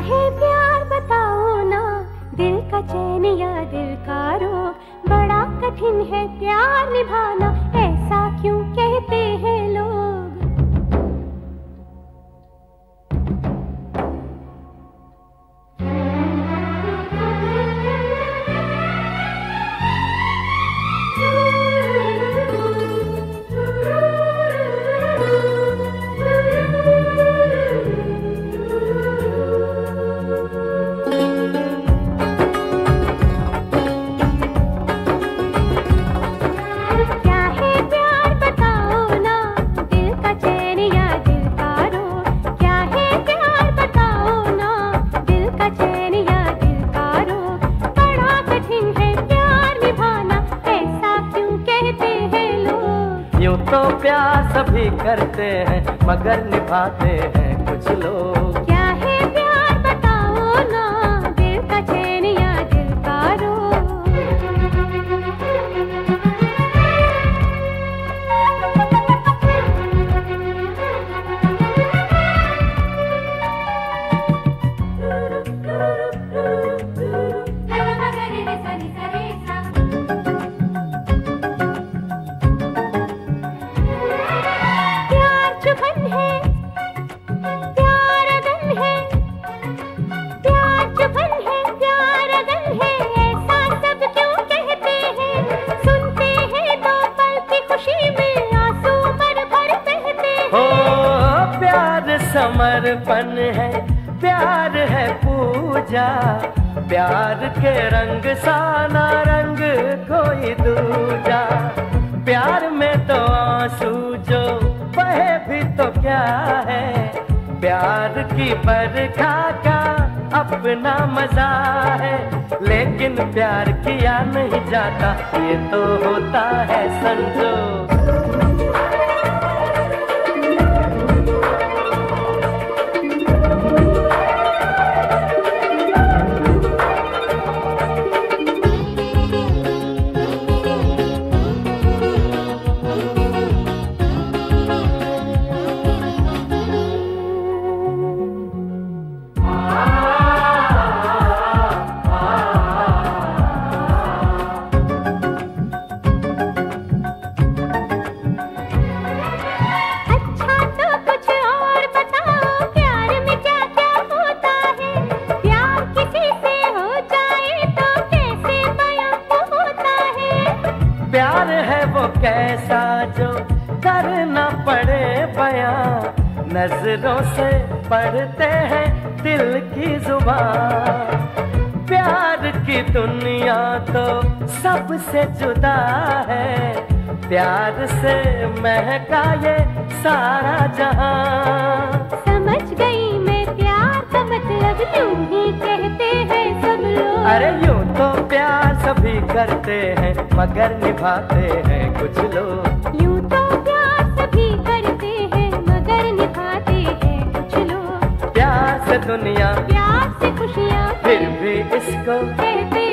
है प्यार बताओ ना, दिल का चैन या दिल का रोग, बड़ा कठिन है प्यार निभाना। तो प्यार सभी करते हैं मगर निभाते हैं कुछ लोग। समर्पण है, प्यार है पूजा। प्यार के रंग साना रंग कोई दूजा। प्यार में तो आँसू जो बहे भी तो क्या है। प्यार की बरखा का अपना मज़ा है। लेकिन प्यार किया नहीं जाता, ये तो होता है संजोग प्यार है वो कैसा जो करना पड़े बयां नज़रों से पढ़ते हैं दिल की ज़ुबान। प्यार की दुनिया तो सबसे जुदा है। प्यार से महका ये सारा जहाँ समझ गई मैं प्यार का मतलब यूँ ही कहते हैं सब लोग? अरे यूँ भी करते हैं मगर निभाते हैं कुछ लोग। यूँ तो प्यास भी करते हैं मगर निभाते हैं कुछ लोग। प्यास दुनिया प्यास खुशियाँ फिर भी इसको कहते